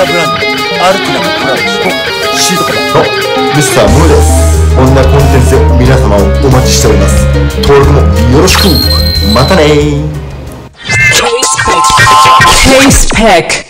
やる気なてシー静かのミスタームーですこんなコンテンツで皆様をお待ちしております登録もよろしくまたね Case Pack